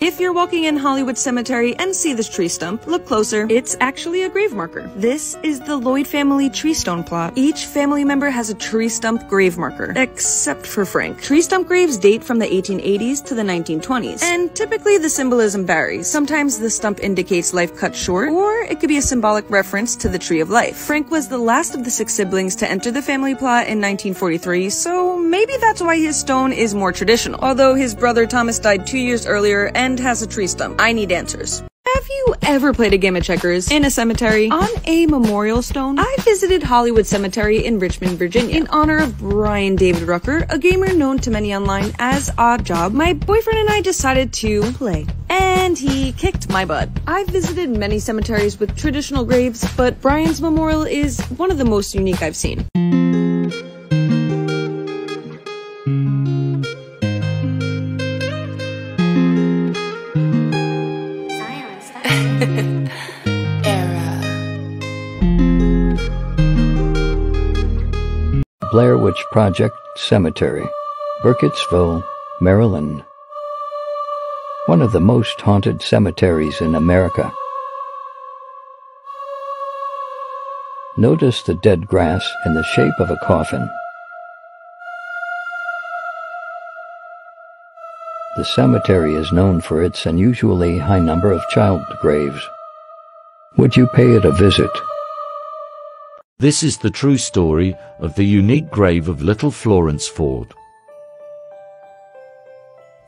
If you're walking in Hollywood Cemetery and see this tree stump, look closer. It's actually a grave marker. This is the Lloyd family tree stone plot. Each family member has a tree stump grave marker, except for Frank. Tree stump graves date from the 1880s to the 1920s, and typically the symbolism varies. Sometimes the stump indicates life cut short, or it could be a symbolic reference to the tree of life. Frank was the last of the six siblings to enter the family plot in 1943, so maybe that's why his stone is more traditional. Although his brother Thomas died two years earlier and has a tree stump. I need answers. Have you ever played a game of checkers in a cemetery? On a memorial stone, I visited Hollywood Cemetery in Richmond, Virginia, in honor of Brian David Rucker, a gamer known to many online as Odd Job. My boyfriend and I decided to play, and he kicked my butt. I've visited many cemeteries with traditional graves, but Brian's memorial is one of the most unique I've seen. Blair Witch Project Cemetery, Burkittsville, Maryland. One of the most haunted cemeteries in America. Notice the dead grass in the shape of a coffin. The cemetery is known for its unusually high number of child graves. Would you pay it a visit? This is the true story of the unique grave of little Florence Ford.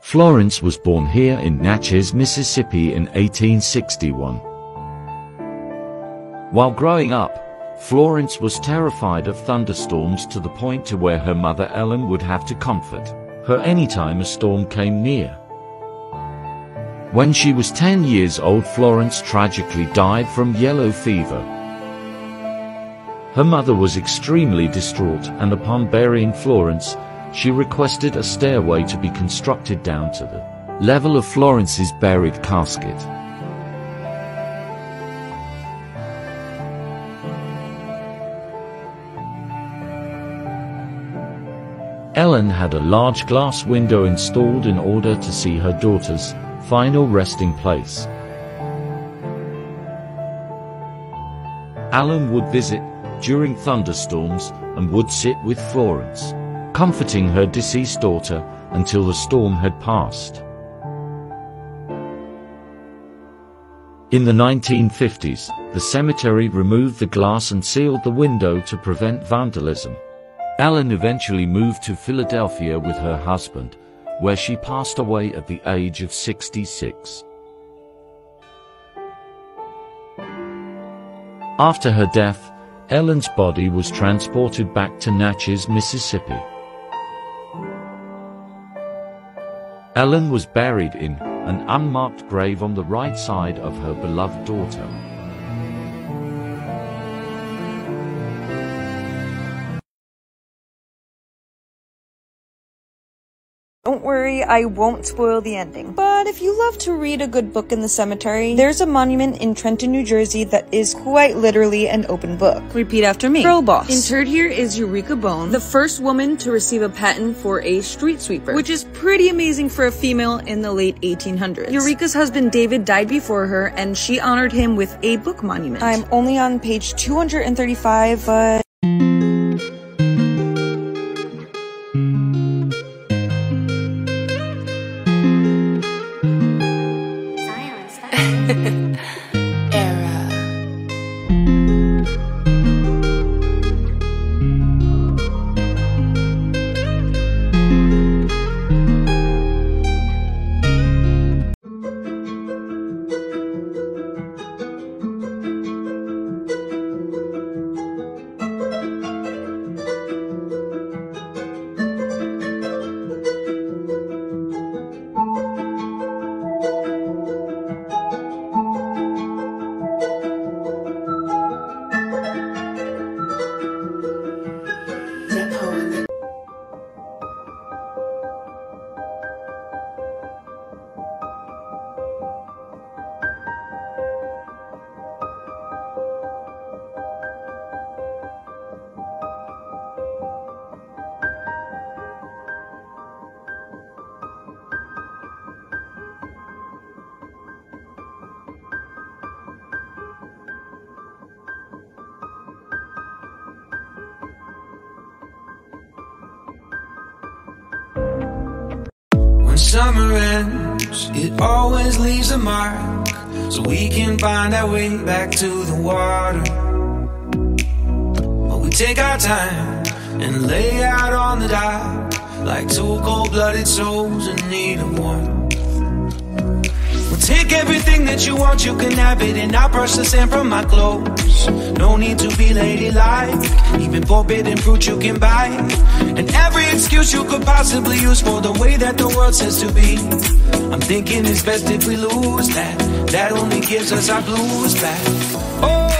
Florence was born here in Natchez, Mississippi in 1861. While growing up, Florence was terrified of thunderstorms to the point to where her mother Ellen would have to comfort her anytime a storm came near. When she was 10 years old Florence tragically died from yellow fever. Her mother was extremely distraught and upon burying Florence, she requested a stairway to be constructed down to the level of Florence's buried casket. Ellen had a large glass window installed in order to see her daughter's final resting place. Alan would visit during thunderstorms and would sit with Florence, comforting her deceased daughter until the storm had passed. In the 1950s, the cemetery removed the glass and sealed the window to prevent vandalism. Ellen eventually moved to Philadelphia with her husband, where she passed away at the age of 66. After her death, Ellen's body was transported back to Natchez, Mississippi. Ellen was buried in an unmarked grave on the right side of her beloved daughter. Don't worry, I won't spoil the ending. But if you love to read a good book in the cemetery, there's a monument in Trenton, New Jersey that is quite literally an open book. Repeat after me. Girl boss. Interred here is Eureka Bowne, the first woman to receive a patent for a street sweeper, which is pretty amazing for a female in the late 1800s. Eureka's husband David died before her, and she honored him with a book monument. I'm only on page 235, but... summer ends, it always leaves a mark. So we can find our way back to the water. But we take our time and lay out on the dock like two cold blooded souls in need of warmth. Take everything that you want, you can have it. And I'll brush the sand from my clothes. No need to be ladylike. Even forbidden fruit you can buy. And every excuse you could possibly use For the way that the world says to be. I'm thinking it's best if we lose that. That only gives us our blues back. Oh,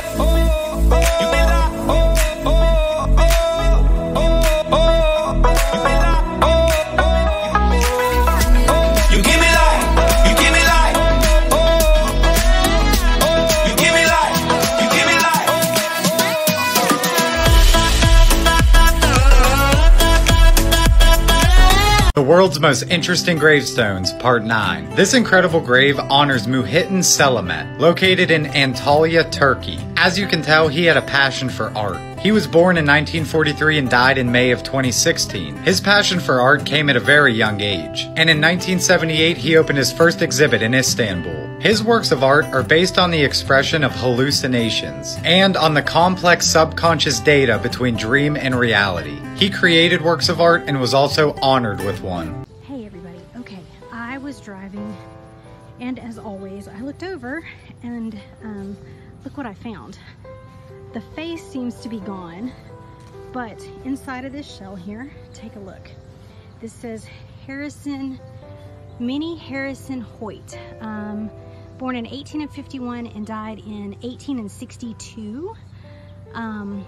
World's Most Interesting Gravestones, Part 9. This incredible grave honors Muhittin Selamet, located in Antalya, Turkey. As you can tell, he had a passion for art. He was born in 1943 and died in May of 2016. His passion for art came at a very young age, and in 1978 he opened his first exhibit in Istanbul. His works of art are based on the expression of hallucinations and on the complex subconscious data between dream and reality. He created works of art and was also honored with one. Hey everybody, okay, I was driving and as always I looked over and um, look what I found. The face seems to be gone, but inside of this shell here, take a look. This says Harrison, Minnie Harrison Hoyt. Um, born in 1851 and died in 1862. Um,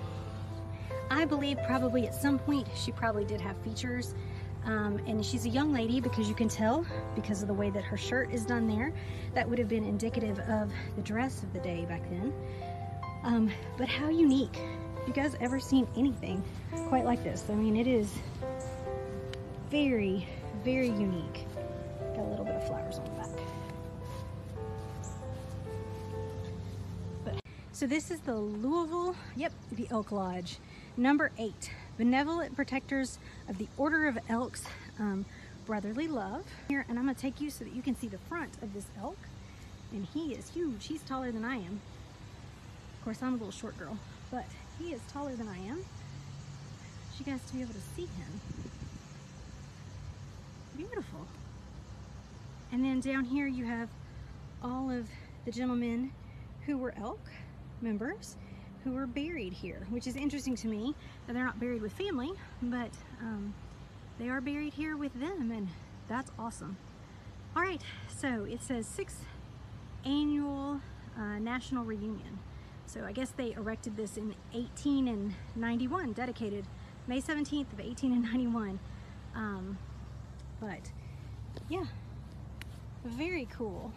I believe probably at some point she probably did have features. Um, and she's a young lady because you can tell because of the way that her shirt is done there. That would have been indicative of the dress of the day back then. Um, but how unique. You guys ever seen anything quite like this? I mean, it is very, very unique. So this is the Louisville, yep, the Elk Lodge. Number eight, Benevolent Protectors of the Order of Elks, um, Brotherly Love. Here, and I'm gonna take you so that you can see the front of this elk. And he is huge, he's taller than I am. Of course, I'm a little short girl, but he is taller than I am. you guys to be able to see him. Beautiful. And then down here you have all of the gentlemen who were elk members who were buried here, which is interesting to me that they're not buried with family, but um, they are buried here with them, and that's awesome. All right, so it says sixth annual uh, national reunion. So I guess they erected this in 1891, dedicated May 17th of 1891. Um, but yeah, very cool.